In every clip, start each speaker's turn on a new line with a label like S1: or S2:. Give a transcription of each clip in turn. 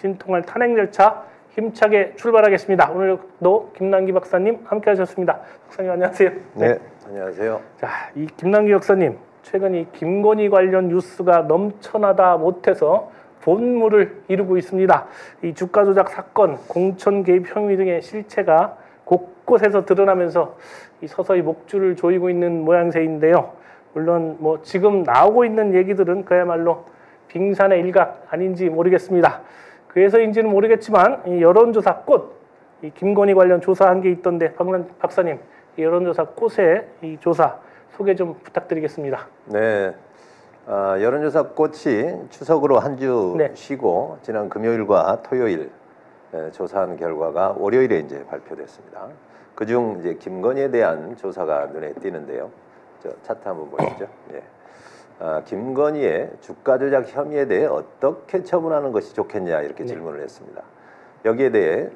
S1: 신통할 탄핵 열차 힘차게 출발하겠습니다. 오늘도 김남기 박사님 함께하셨습니다. 박사님 안녕하세요.
S2: 네, 안녕하세요.
S1: 자, 이 김남기 박사님 최근 이 김건희 관련 뉴스가 넘쳐나다 못해서 본물을 이루고 있습니다. 이 주가 조작 사건, 공천 개입 혐의 등의 실체가 곳곳에서 드러나면서 이 서서히 목줄을 조이고 있는 모양새인데요. 물론 뭐 지금 나오고 있는 얘기들은 그야말로 빙산의 일각 아닌지 모르겠습니다. 그래서인지는 모르겠지만 이 여론조사 꽃, 이 김건희 관련 조사한 게 있던데 박란 박사님 이 여론조사 꽃의 이 조사 소개 좀 부탁드리겠습니다.
S2: 네, 어, 여론조사 꽃이 추석으로 한주
S1: 네.
S2: 쉬고 지난 금요일과 토요일 에, 조사한 결과가 월요일에 이제 발표됐습니다. 그중 이제 김건희에 대한 조사가 눈에 띄는데요. 저 차트 한번 보시죠. 예. 아, 김건희의 주가 조작 혐의에 대해 어떻게 처분하는 것이 좋겠냐 이렇게
S1: 네.
S2: 질문을 했습니다. 여기에 대해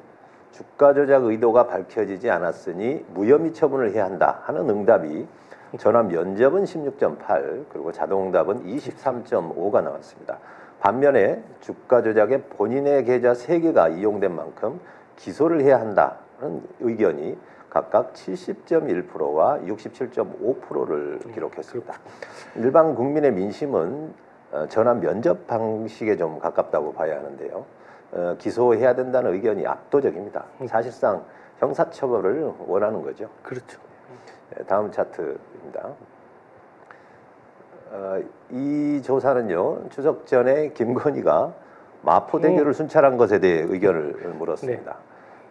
S2: 주가 조작 의도가 밝혀지지 않았으니 무혐의 처분을 해야 한다 하는 응답이 전화 면접은 16.8 그리고 자동응답은 23.5가 나왔습니다. 반면에 주가 조작에 본인의 계좌 3개가 이용된 만큼 기소를 해야 한다는 의견이 각각 70.1%와 67.5%를 기록했습니다. 일반 국민의 민심은 어, 전화 면접 방식에 좀 가깝다고 봐야 하는데요. 어, 기소해야 된다는 의견이 압도적입니다. 사실상 형사처벌을 원하는 거죠.
S1: 그렇죠.
S2: 네, 다음 차트입니다. 어, 이 조사는요 추석 전에 김건희가 마포 대교를 순찰한 것에 대해 의견을 물었습니다.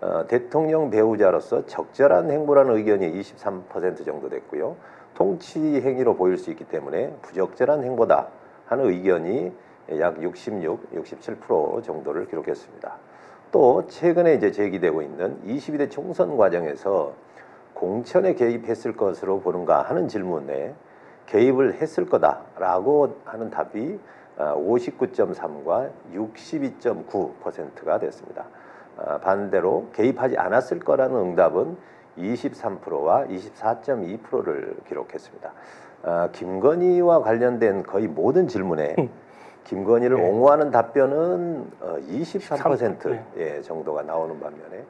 S2: 어, 대통령 배우자로서 적절한 행보라는 의견이 23% 정도 됐고요. 통치 행위로 보일 수 있기 때문에 부적절한 행보다 하는 의견이 약 66, 67% 정도를 기록했습니다. 또 최근에 이제 제기되고 있는 22대 총선 과정에서 공천에 개입했을 것으로 보는가 하는 질문에 개입을 했을 거다라고 하는 답이 59.3과 62.9%가 됐습니다. 아, 반대로 개입하지 않았을 거라는 응답은 23%와 24.2%를 기록했습니다. 아, 김건희와 관련된 거의 모든 질문에 김건희를
S1: 네.
S2: 옹호하는 답변은 어, 23%
S1: 네.
S2: 예, 정도가 나오는 반면에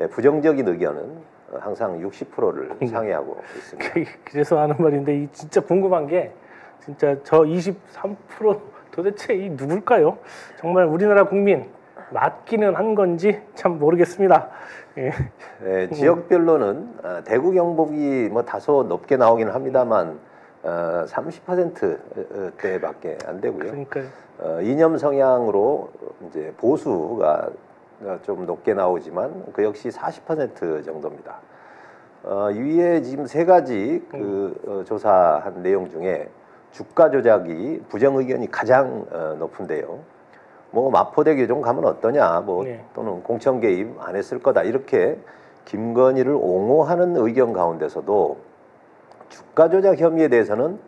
S2: 예, 부정적인 의견은 어, 항상 60%를
S1: 네.
S2: 상회하고 있습니다.
S1: 그래서 하는 말인데 이 진짜 궁금한 게 진짜 저 23% 도대체 이 누굴까요? 정말 우리나라 국민 맞기는 한 건지 참 모르겠습니다. 예.
S2: 예, 지역별로는 어, 대구 경북이 뭐 다소 높게 나오기는 합니다만 어, 30%대밖에 안 되고요.
S1: 그러니까
S2: 어, 이념 성향으로 이제 보수가 어, 좀 높게 나오지만 그 역시 40% 정도입니다. 어, 위에 지금 세 가지 그 어, 조사한 내용 중에 주가 조작이 부정 의견이 가장 어, 높은데요. 뭐 마포대교 좀 가면 어떠냐, 뭐
S1: 네.
S2: 또는 공천 개입 안 했을 거다 이렇게 김건희를 옹호하는 의견 가운데서도 주가 조작 혐의에 대해서는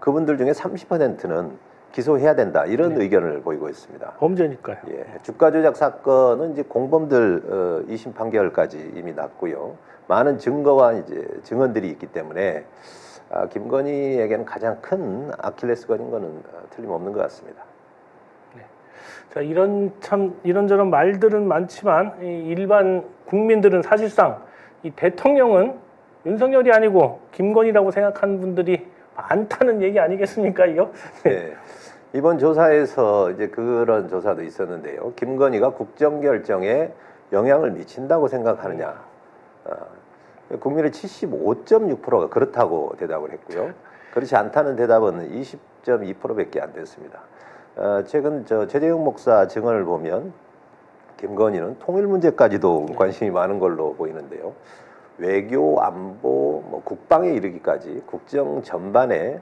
S2: 그분들 중에 30%는 기소해야 된다 이런
S1: 네.
S2: 의견을 보이고 있습니다.
S1: 범죄니까요.
S2: 예, 주가 조작 사건은 이제 공범들 어, 2심 판결까지 이미 났고요. 많은 증거와 이제 증언들이 있기 때문에 아, 김건희에게는 가장 큰 아킬레스건인 것은 어, 틀림없는 것 같습니다.
S1: 자 이런 참 이런저런 말들은 많지만 이 일반 국민들은 사실상 이 대통령은 윤석열이 아니고 김건희라고 생각하는 분들이 많다는 얘기 아니겠습니까 이거?
S2: 예, 이번 조사에서 이제 그런 조사도 있었는데요. 김건희가 국정 결정에 영향을 미친다고 생각하느냐? 아, 국민의 75.6%가 그렇다고 대답을 했고요. 그렇지 않다는 대답은 20.2%밖에 안 됐습니다. 어, 최근 저 최재형 목사 증언을 보면 김건희는 통일 문제까지도 관심이 많은 걸로 보이는데요. 외교, 안보, 뭐 국방에 이르기까지 국정 전반에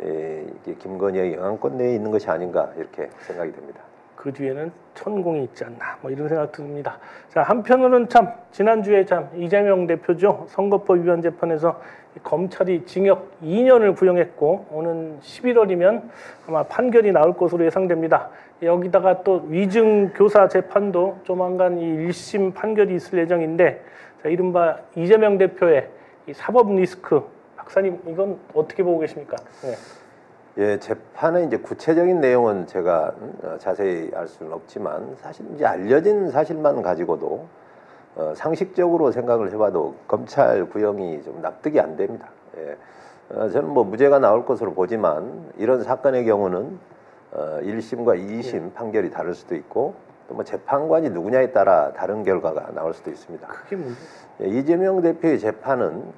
S2: 에, 김건희의 영향권 내에 있는 것이 아닌가 이렇게 생각이 됩니다.
S1: 그 뒤에는 천공이 있지 않나 뭐 이런 생각 듭니다. 자 한편으로는 참 지난주에 참 이재명 대표죠 선거법 위반 재판에서 검찰이 징역 2년을 구형했고 오는 11월이면 아마 판결이 나올 것으로 예상됩니다. 여기다가 또 위증 교사 재판도 조만간 이 1심 판결이 있을 예정인데 자, 이른바 이재명 대표의 이 사법 리스크 박사님 이건 어떻게 보고 계십니까? 네.
S2: 예, 재판의 이제 구체적인 내용은 제가 어, 자세히 알 수는 없지만 사실 이제 알려진 사실만 가지고도 어, 상식적으로 생각을 해봐도 검찰 구형이 좀 납득이 안 됩니다. 예. 어, 저는 뭐 무죄가 나올 것으로 보지만 이런 사건의 경우는 어, 1심과 2심 판결이 다를 수도 있고 또 뭐 재판관이 누구냐에 따라 다른 결과가 나올 수도 있습니다.
S1: 크게 문제.
S2: 예, 이재명 대표의 재판은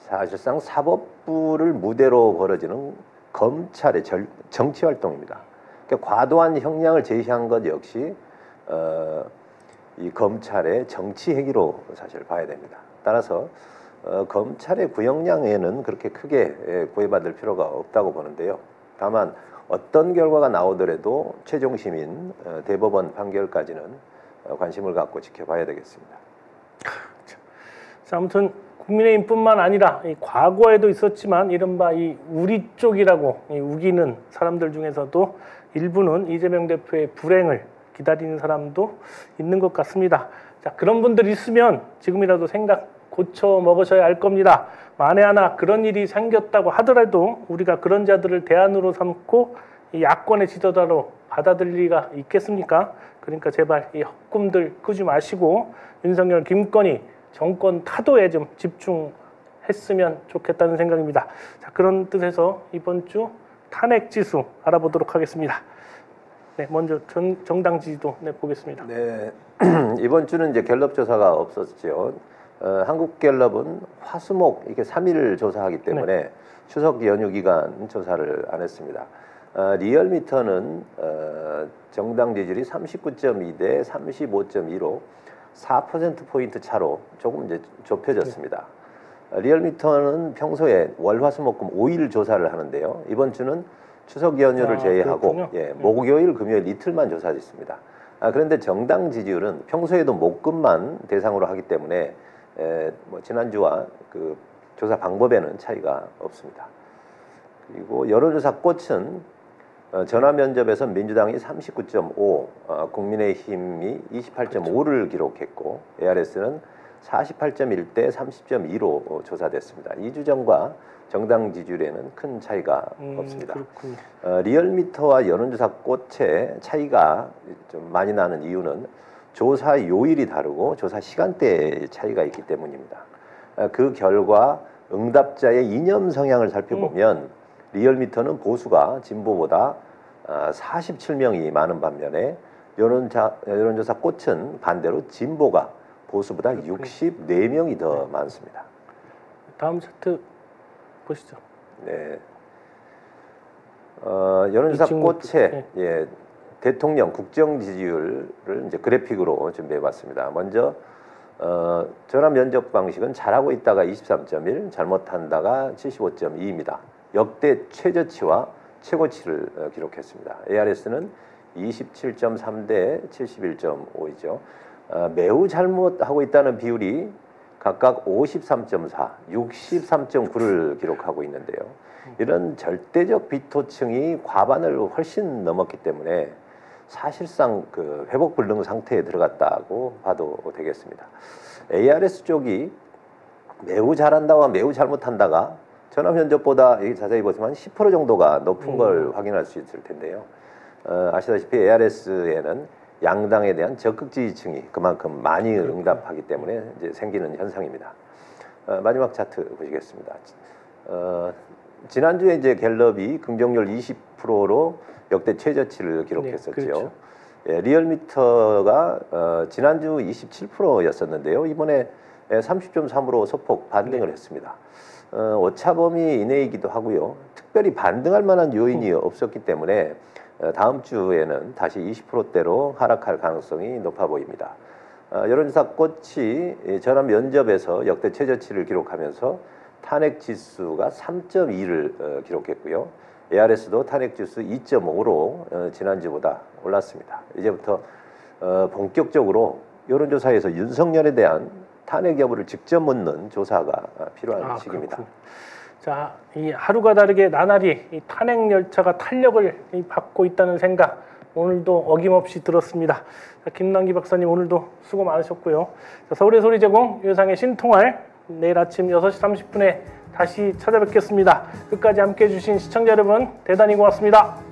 S2: 사실상 사법부를 무대로 벌어지는 검찰의 절- 정치 활동입니다. 그러니까 과도한 형량을 제시한 것 역시 어, 이 검찰의 정치 행위로 사실 봐야 됩니다. 따라서 어, 검찰의 구형량에는 그렇게 크게 예, 구애받을 필요가 없다고 보는데요. 다만 어떤 결과가 나오더라도 최종 시민 어, 대법원 판결까지는 어, 관심을 갖고 지켜봐야 되겠습니다.
S1: 자, 아무튼 국민의힘뿐만 아니라 이 과거에도 있었지만 이른바 이 우리 쪽이라고 이 우기는 사람들 중에서도 일부는 이재명 대표의 불행을 기다리는 사람도 있는 것 같습니다. 자, 그런 분들 있으면 지금이라도 생각 고쳐 먹으셔야 할 겁니다. 만에 하나 그런 일이 생겼다고 하더라도 우리가 그런 자들을 대안으로 삼고 이 야권의 지도자로 받아들일 리가 있겠습니까? 그러니까 제발 이 헛꿈들 꾸지 마시고 윤석열, 김건희 정권 타도에 좀 집중했으면 좋겠다는 생각입니다. 자, 그런 뜻에서 이번 주 탄핵 지수 알아보도록 하겠습니다. 네, 먼저 전, 정당 지지도 네, 보겠습니다.
S2: 네, 이번 주는 이제 갤럽 조사가 없었죠. 어, 한국갤럽은 화수목 이렇게 3일 조사하기 때문에 추석 연휴 기간 조사를 안 했습니다. 어, 리얼미터는 어, 정당 지지율이 39.2 대 35.2로 4% 포인트 차로 조금 이제 좁혀졌습니다. 어, 리얼미터는 평소에 월화수목금 5일 조사를 하는데요. 이번 주는 추석 연휴를
S1: 아,
S2: 제외하고
S1: 그렇군요.
S2: 예, 목요일, 금요일 이틀만 조사했습니다. 아, 그런데 정당 지지율은 평소에도 목금만 대상으로 하기 때문에 에, 뭐 지난주와 그 조사 방법에는 차이가 없습니다. 그리고 여론조사 꽃은 어, 전화 면접에서 민주당이 39.5, 어, 국민의힘이 28.5를 기록했고 ARS는 48.1대 30.2로 조사됐습니다. 2주 전과 정당 지지율에는 큰 차이가
S1: 음,
S2: 없습니다. 어, 리얼미터와 여론조사 꽃의 차이가 좀 많이 나는 이유는 조사 요일이 다르고 조사 시간대의 차이가 있기 때문입니다. 어, 그 결과 응답자의 이념 성향을 살펴보면 리얼미터는 보수가 진보보다 어, 47명이 많은 반면에 여론자, 여론조사 꽃은 반대로 진보가 보수보다 64명이 더 많습니다.
S1: 다음 차트 보시죠.
S2: 네. 어, 여론조사 꽃에
S1: 네.
S2: 예, 대통령 국정 지지율을 이제 그래픽으로 준비해봤습니다. 먼저 어, 전화 면접 방식은 잘하고 있다가 23.1, 잘못한다가 75.2입니다. 역대 최저치와 최고치를 어, 기록했습니다. ARS는 27.3대 71.5이죠. 어, 매우 잘못하고 있다는 비율이 각각 53.4, 63.9를 기록하고 있는데요. 이런 절대적 비토층이 과반을 훨씬 넘었기 때문에 사실상 그 회복 불능 상태에 들어갔다고 봐도 되겠습니다. ARS 쪽이 매우 잘한다와 매우 잘못한다가 전화 면접보다 여기 자세히 보시면 10% 정도가 높은 걸 확인할 수 있을 텐데요. 어, 아시다시피 ARS에는 양당에 대한 적극 지지층이 그만큼 많이 응답하기 때문에 이제 생기는 현상입니다. 어, 마지막 차트 보시겠습니다. 어, 지난주에 이제 갤럽이 긍정률 20%로 역대 최저치를 기록했었죠.
S1: 네, 그렇죠.
S2: 예, 리얼미터가 어, 지난주 27%였었는데요. 이번에 30.3으로 소폭 반등을 했습니다. 어, 오차범위 이내이기도 하고요. 특별히 반등할 만한 요인이 없었기 때문에 어, 다음 주에는 다시 20%대로 하락할 가능성이 높아 보입니다. 어, 여론조사 꽃이 이 전화 면접에서 역대 최저치를 기록하면서 탄핵 지수가 3.2를 어, 기록했고요. ARS도 탄핵 지수 2.5로 어, 지난주보다 올랐습니다. 이제부터 어, 본격적으로 여론조사에서 윤석열에 대한 탄핵 여부를 직접 묻는 조사가 어, 필요한
S1: 아,
S2: 시기입니다.
S1: 그렇군요. 자, 이 하루가 다르게 나날이 이 탄핵 열차가 탄력을 이 받고 있다는 생각 오늘도 어김없이 들었습니다. 자, 김남기 박사님 오늘도 수고 많으셨고요. 자, 서울의 소리 제공 유상의 신통할 내일 아침 6시 30분에 다시 찾아뵙겠습니다. 끝까지 함께 해 주신 시청자 여러분 대단히 고맙습니다.